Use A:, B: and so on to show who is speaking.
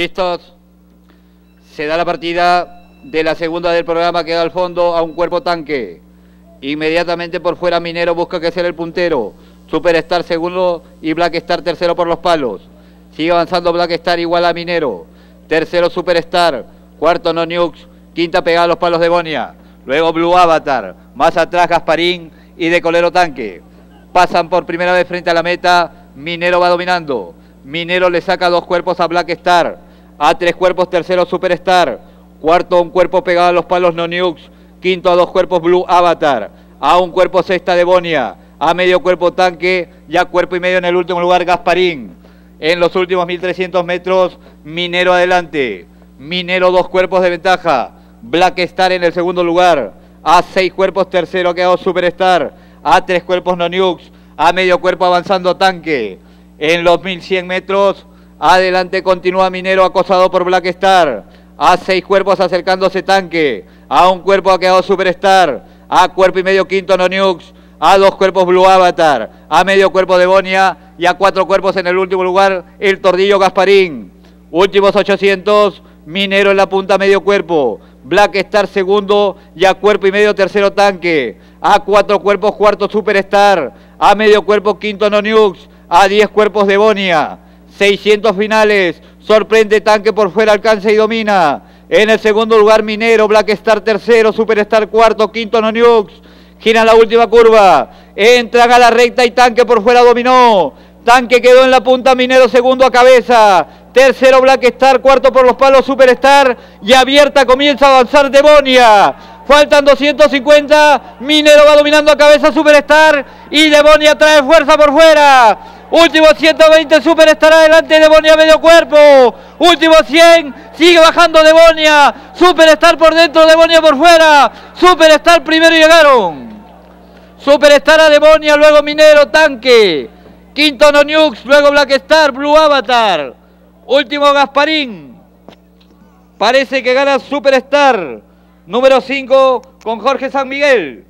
A: Listos. Se da la partida de la segunda del programa que da al fondo a un cuerpo tanque. Inmediatamente por fuera Minero busca que sea el puntero. Superstar segundo y Black Star tercero por los palos. Sigue avanzando Black Star igual a Minero. Tercero Superstar. Cuarto No Nukes. Quinta pegada a los palos de Bonia. Luego Blue Avatar. Más atrás Gasparín y de Colero Tanque. Pasan por primera vez frente a la meta. Minero va dominando. Minero le saca dos cuerpos a Black Star. A tres cuerpos, tercero Superstar. Cuarto, un cuerpo pegado a los palos No Nukes. Quinto, a dos cuerpos Blue Avatar. A un cuerpo sexta de Bonia. A medio cuerpo tanque. Ya cuerpo y medio en el último lugar Gasparín. En los últimos 1300 metros, Minero adelante. Minero dos cuerpos de ventaja. Black Star en el segundo lugar. A seis cuerpos tercero quedado Superstar. A tres cuerpos No Nukes. A medio cuerpo avanzando tanque. En los 1100 metros, Adelante continúa Minero acosado por Black Star. A seis cuerpos acercándose tanque. A un cuerpo ha quedado Superstar. A cuerpo y medio quinto No Nukes. A dos cuerpos Blue Avatar. A medio cuerpo de Bonia. Y a cuatro cuerpos en el último lugar el Tordillo Gasparín. Últimos 800. Minero en la punta medio cuerpo. Black Star segundo y a cuerpo y medio tercero tanque. A cuatro cuerpos cuarto Superstar. A medio cuerpo quinto No Nukes. A diez cuerpos de Bonia. 600 finales. Sorprende tanque por fuera, alcanza y domina. En el segundo lugar Minero, Black Star tercero, Superstar cuarto, quinto No Nukes. Gira la última curva. Entra a la recta y tanque por fuera dominó. Tanque quedó en la punta, Minero segundo a cabeza. Tercero Black Star, cuarto por los palos Superstar. Y abierta comienza a avanzar Devonia. Faltan 250. Minero va dominando a cabeza Superstar. Y Devonia trae fuerza por fuera. Último 120, Super estará adelante de medio cuerpo. Último 100, sigue bajando de Bonia. Super por dentro, de Bonia por fuera. Super estar primero llegaron. Super estar a Demonia, luego Minero, Tanque. Quinto No Nukes, luego Black Star, Blue Avatar. Último Gasparín. Parece que gana Superstar. Número 5 con Jorge San Miguel.